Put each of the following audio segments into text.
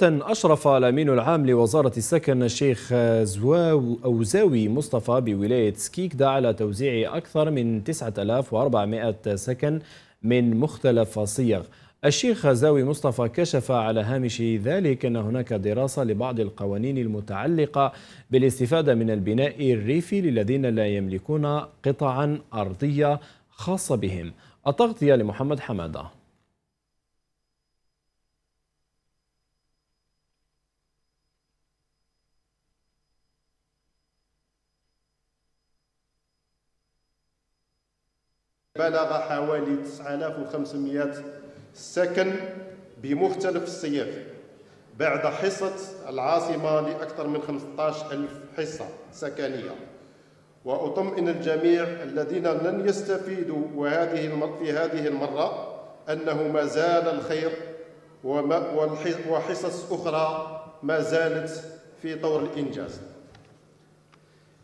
أشرف الأمين العام لوزارة السكن الشيخ زواو أو زاوي مصطفى بولاية سكيكدا على توزيع أكثر من 9400 سكن من مختلف الصيغ الشيخ زاوي مصطفى كشف على هامش ذلك أن هناك دراسة لبعض القوانين المتعلقة بالاستفادة من البناء الريفي للذين لا يملكون قطعا أرضية خاصة بهم. التغطية لمحمد حمادة. بلغ حوالي 9500 سكن بمختلف الصيغ بعد حصة العاصمة لأكثر من 15000 حصة سكنية. وأطمئن الجميع الذين لن يستفيدوا وهذه في هذه المرة أنه ما زال الخير وحصص أخرى ما زالت في طور الإنجاز.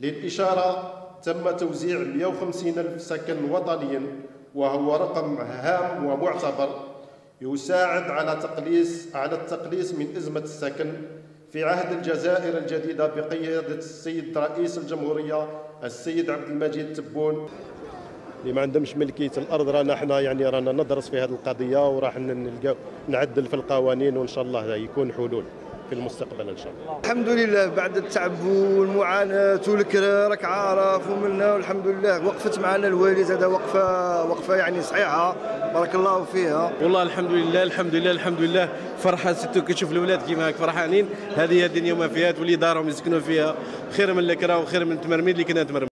للإشارة تم توزيع 150 ألف سكن وطنيا وهو رقم هام ومعتبر يساعد على تقليص على التقليص من أزمة السكن. في عهد الجزائر الجديدة بقيادة السيد رئيس الجمهورية السيد عبد المجيد تبون. اللي ما عندهمش ملكية الأرض رانا إحنا يعني رانا ندرس في هذه القضية وراح نعدل في القوانين وإن شاء الله يكون حلول. في المستقبل إن شاء الله. الحمد لله بعد التعب والمعاناه والكرا راك عارف ومنا والحمد لله وقفت معنا الوالد هذا وقفة وقفة يعني صحيحة بارك الله فيها. والله الحمد لله الحمد لله الحمد لله فرحة ستو كتشوف الاولاد كيما هاك فرحانين هذه الدنيا ما فيها تولي دارهم يسكنوا فيها خير من الكرا وخير من التمرميد اللي كنا نتمرمد.